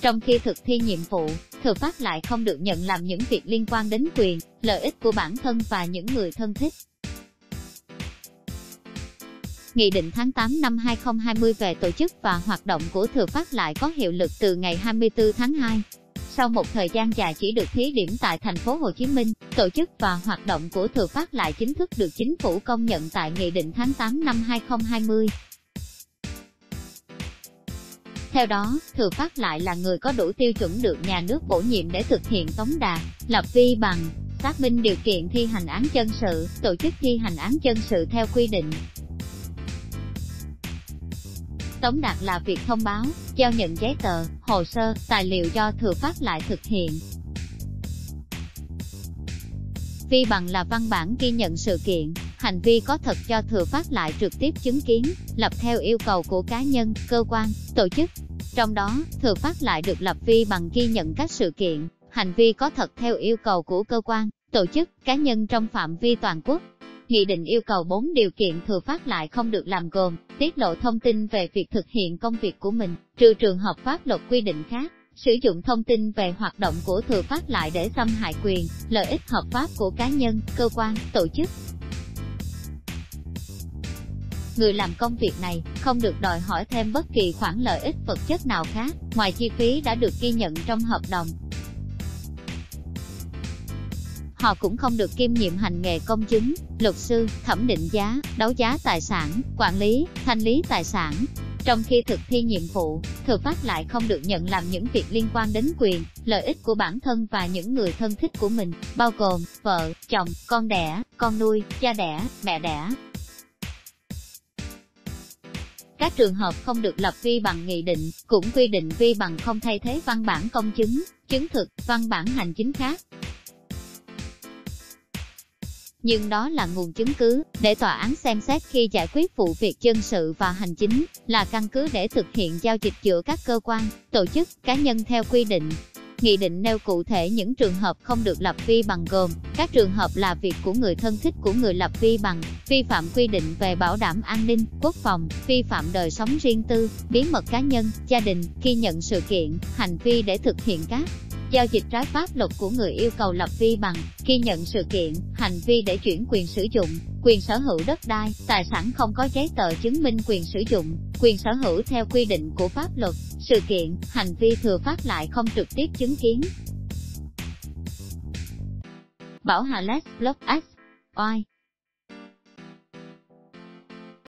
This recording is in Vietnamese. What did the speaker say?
Trong khi thực thi nhiệm vụ, thừa phát lại không được nhận làm những việc liên quan đến quyền, lợi ích của bản thân và những người thân thích. Nghị định tháng 8 năm 2020 về tổ chức và hoạt động của thừa phát lại có hiệu lực từ ngày 24 tháng 2. Sau một thời gian dài chỉ được thí điểm tại thành phố Hồ Chí Minh, tổ chức và hoạt động của thừa phát lại chính thức được chính phủ công nhận tại Nghị định tháng 8 năm 2020. Theo đó, thừa phát lại là người có đủ tiêu chuẩn được nhà nước bổ nhiệm để thực hiện tống đạt, lập vi bằng, xác minh điều kiện thi hành án chân sự, tổ chức thi hành án chân sự theo quy định. Tống đạt là việc thông báo, giao nhận giấy tờ, hồ sơ, tài liệu do thừa phát lại thực hiện. Vi bằng là văn bản ghi nhận sự kiện, hành vi có thật cho thừa phát lại trực tiếp chứng kiến, lập theo yêu cầu của cá nhân, cơ quan, tổ chức. Trong đó, thừa phát lại được lập vi bằng ghi nhận các sự kiện, hành vi có thật theo yêu cầu của cơ quan, tổ chức, cá nhân trong phạm vi toàn quốc. Nghị định yêu cầu 4 điều kiện thừa phát lại không được làm gồm, tiết lộ thông tin về việc thực hiện công việc của mình, trừ trường hợp pháp luật quy định khác, sử dụng thông tin về hoạt động của thừa phát lại để xâm hại quyền, lợi ích hợp pháp của cá nhân, cơ quan, tổ chức. Người làm công việc này không được đòi hỏi thêm bất kỳ khoản lợi ích vật chất nào khác, ngoài chi phí đã được ghi nhận trong hợp đồng, họ cũng không được kiêm nhiệm hành nghề công chứng, luật sư, thẩm định giá, đấu giá tài sản, quản lý, thanh lý tài sản. Trong khi thực thi nhiệm vụ, thừa phát lại không được nhận làm những việc liên quan đến quyền, lợi ích của bản thân và những người thân thích của mình, bao gồm vợ, chồng, con đẻ, con nuôi, cha đẻ, mẹ đẻ. Các trường hợp không được lập vi bằng nghị định, cũng quy định vi bằng không thay thế văn bản công chứng, chứng thực, văn bản hành chính khác, nhưng đó là nguồn chứng cứ, để tòa án xem xét khi giải quyết vụ việc dân sự và hành chính, là căn cứ để thực hiện giao dịch giữa các cơ quan, tổ chức, cá nhân theo quy định. Nghị định nêu cụ thể những trường hợp không được lập vi bằng gồm, các trường hợp là việc của người thân thích của người lập vi bằng, vi phạm quy định về bảo đảm an ninh, quốc phòng, vi phạm đời sống riêng tư, bí mật cá nhân, gia đình, khi nhận sự kiện, hành vi để thực hiện các giao dịch trái pháp luật của người yêu cầu lập vi bằng, khi nhận sự kiện, hành vi để chuyển quyền sử dụng, quyền sở hữu đất đai, tài sản không có giấy tờ chứng minh quyền sử dụng, quyền sở hữu theo quy định của pháp luật, sự kiện, hành vi thừa phát lại không trực tiếp chứng kiến. Bảo Hà Let's Block S. Oai